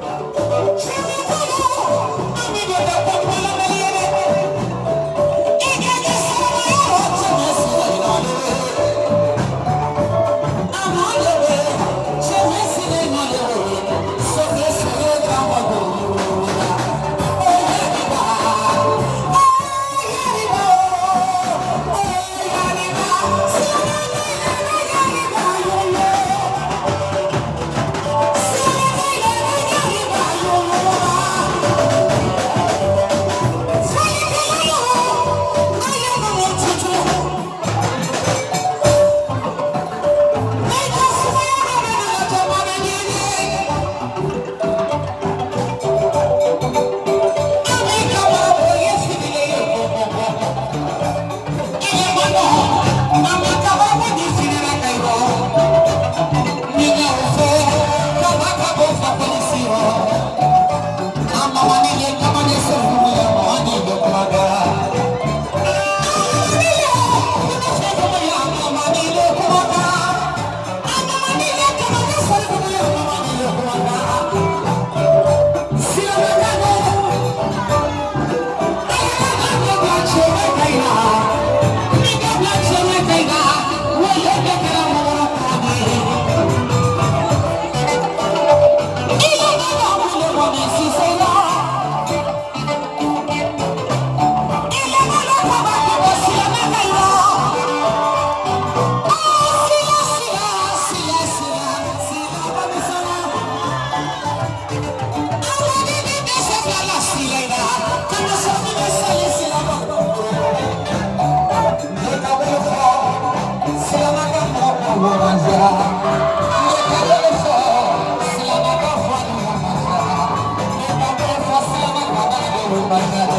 Música Bye.